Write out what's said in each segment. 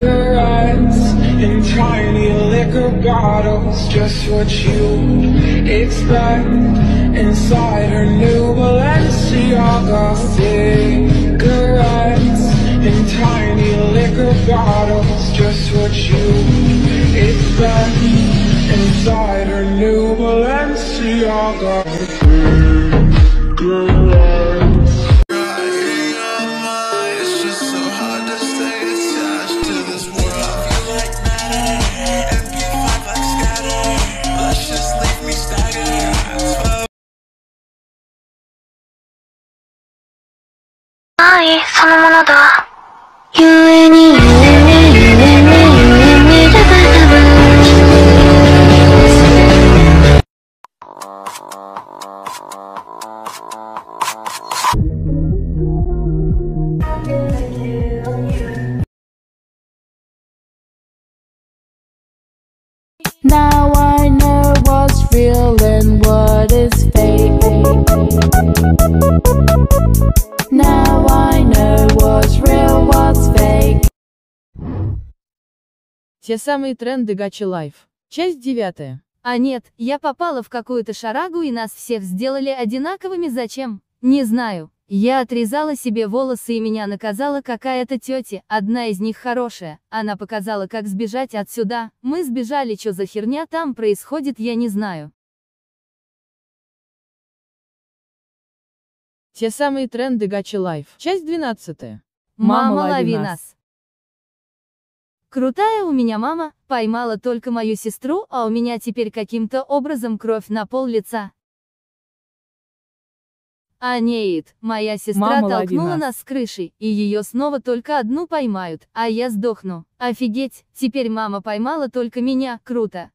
Your eyes in tiny liquor bottles, just what you expect. Inside her new Balenciaga cigarettes in tiny liquor bottles, just what you Balenciaga cigarettes. It's Те самые тренды Гачи Лайф. Часть девятая. А нет, я попала в какую-то шарагу и нас всех сделали одинаковыми зачем? Не знаю. Я отрезала себе волосы и меня наказала какая-то тетя, одна из них хорошая, она показала как сбежать отсюда, мы сбежали, что за херня там происходит я не знаю. Те самые тренды Гачи Лайф. Часть двенадцатая. Мама, лови нас. Крутая у меня мама, поймала только мою сестру, а у меня теперь каким-то образом кровь на пол лица. А нет, моя сестра Мама, толкнула нас. нас с крыши, и ее снова только одну поймают, а я сдохну. Офигеть, теперь мама поймала только меня, круто.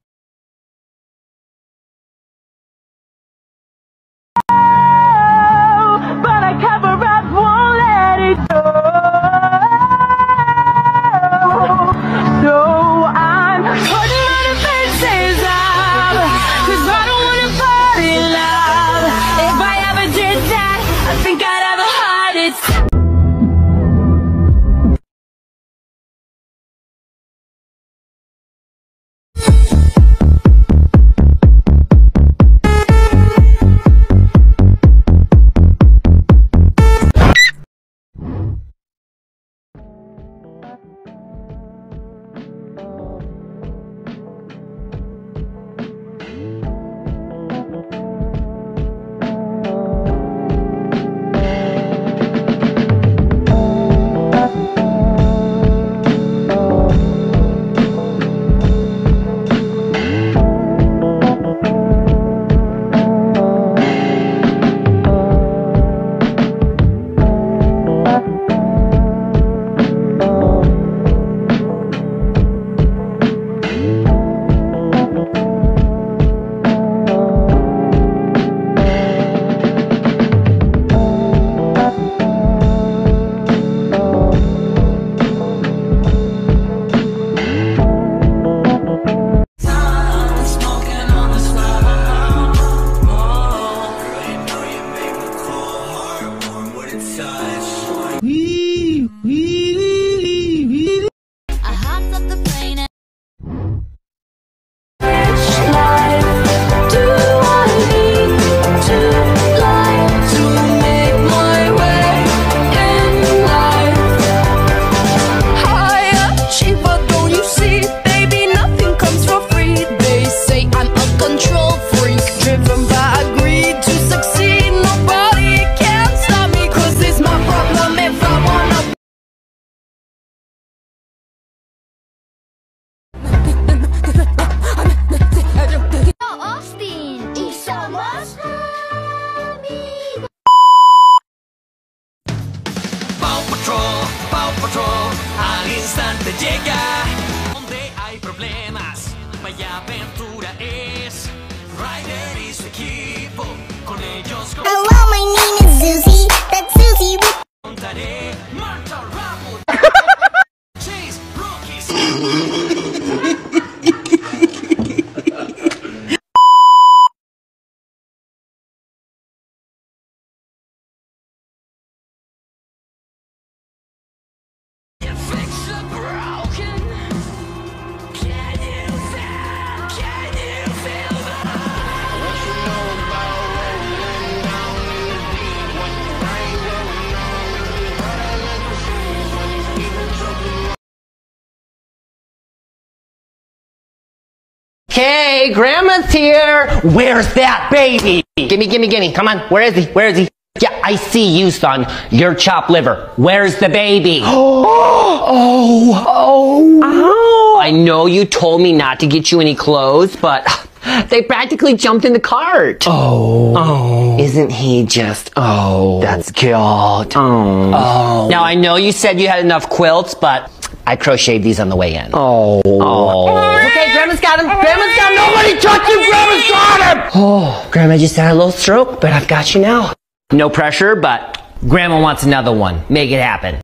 Hey, Grandma's here! Where's that baby? Gimme, gimme, gimme. Come on. Where is he? Where is he? Yeah, I see you, son. You're chopped liver. Where's the baby? Oh, oh, oh. I know you told me not to get you any clothes, but they practically jumped in the cart. Oh. Oh. Isn't he just, oh. That's cute. Oh. Oh. Now, I know you said you had enough quilts, but I crocheted these on the way in. Oh. Oh. Okay, Grandma's got him. Grandma's got him. Nobody touch him. Grandma's got him. Oh, Grandma just had a little stroke, but I've got you now. No pressure, but Grandma wants another one. Make it happen.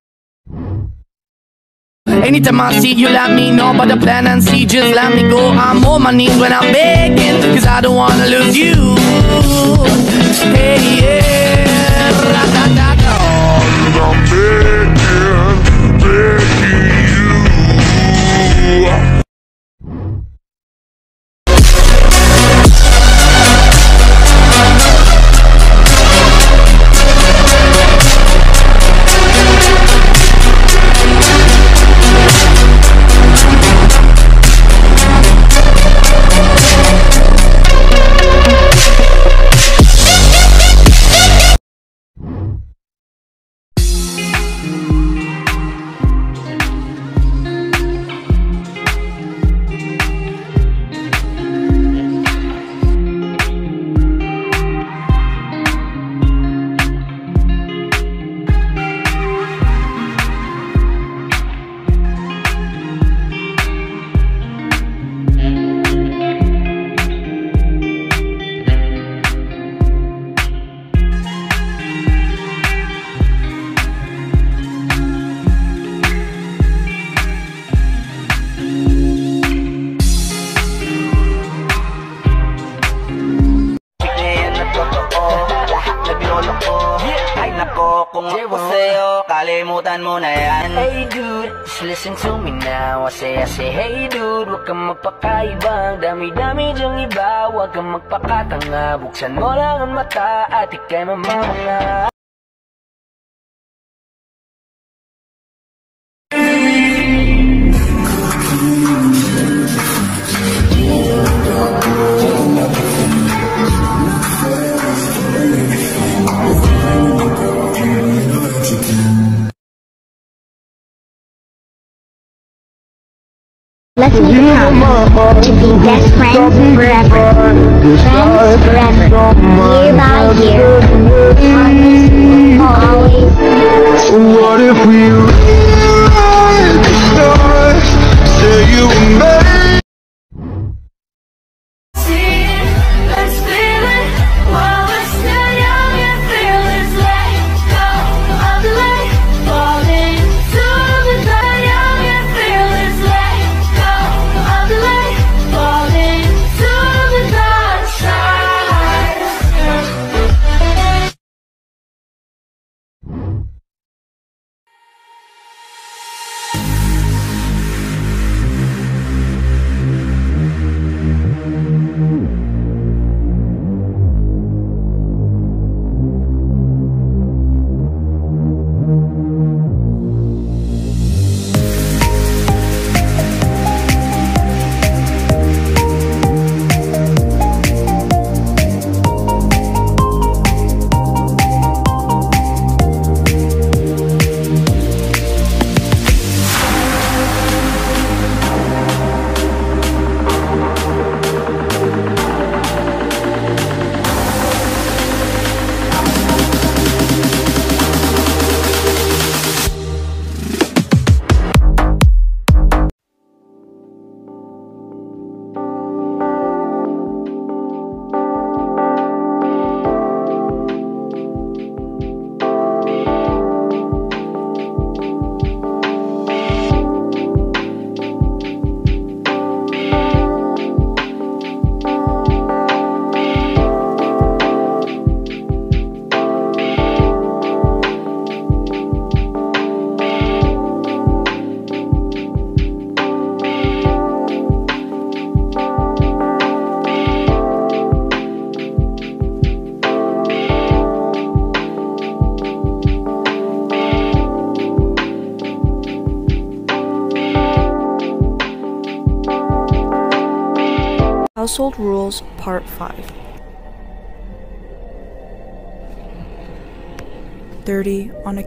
Anytime I see you, let me know about the plan and see. Just let me go. I'm on my knees when I'm begging, cause I don't wanna lose you. Hey, yeah. Magpakatanga. Buksan mo lang ang mata at ikay mamamanga Let's make to be best friends forever. Friends forever. Year by year. Always. Always. What if we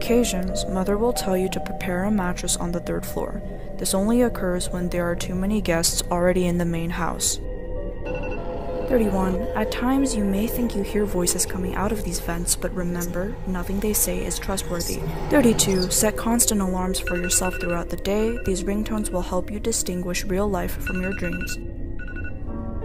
occasions, mother will tell you to prepare a mattress on the third floor. This only occurs when there are too many guests already in the main house. 31. At times, you may think you hear voices coming out of these vents, but remember, nothing they say is trustworthy. 32. Set constant alarms for yourself throughout the day. These ringtones will help you distinguish real life from your dreams.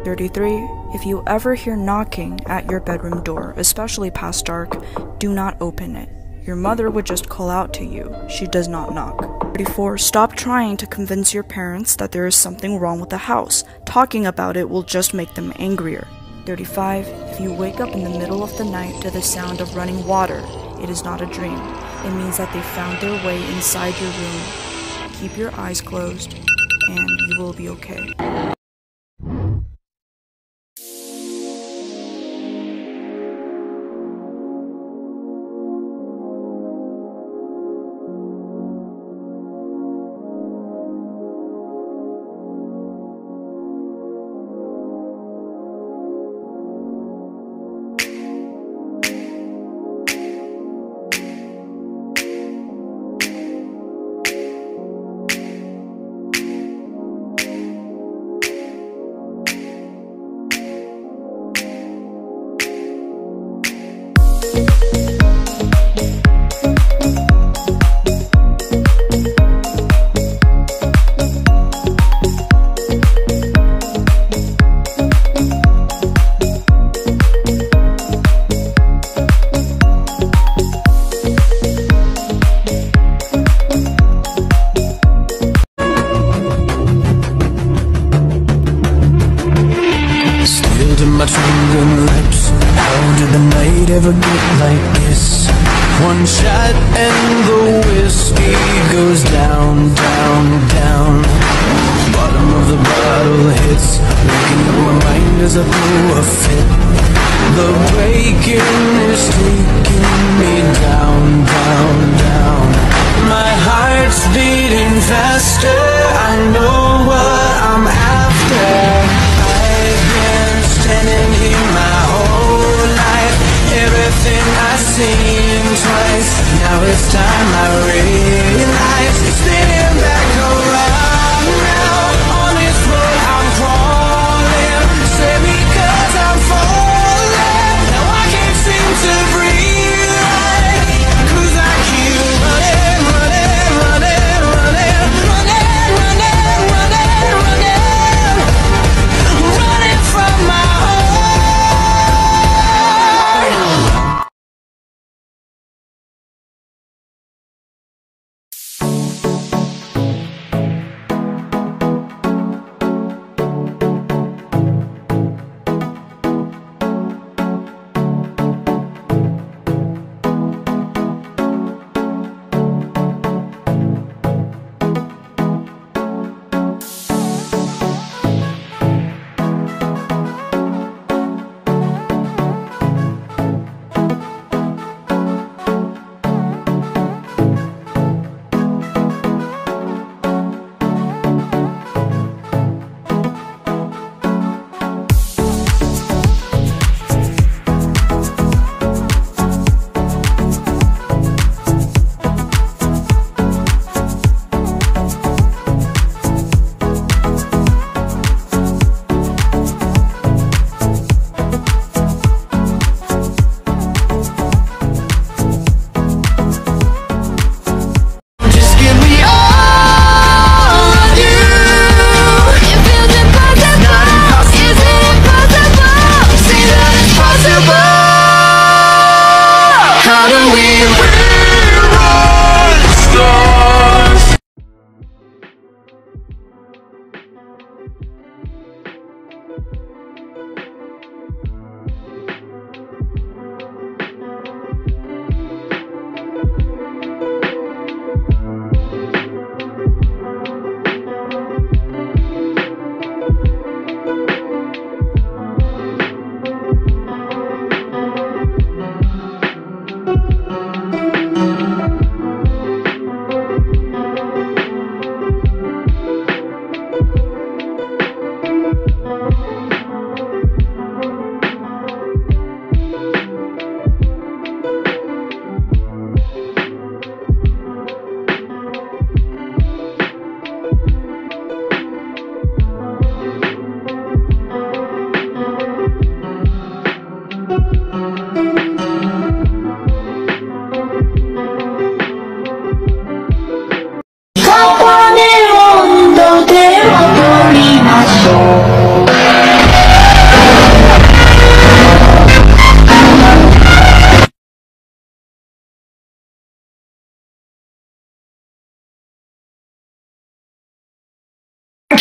33. If you ever hear knocking at your bedroom door, especially past dark, do not open it. Your mother would just call out to you. She does not knock. 34. Stop trying to convince your parents that there is something wrong with the house. Talking about it will just make them angrier. 35. If you wake up in the middle of the night to the sound of running water, it is not a dream. It means that they found their way inside your room. Keep your eyes closed, and you will be okay. It's time I realize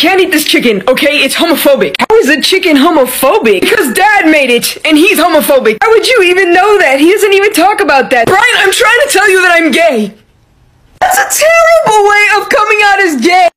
can't eat this chicken, okay? It's homophobic. How is a chicken homophobic? Because dad made it, and he's homophobic. How would you even know that? He doesn't even talk about that. Brian, I'm trying to tell you that I'm gay. That's a terrible way of coming out as gay.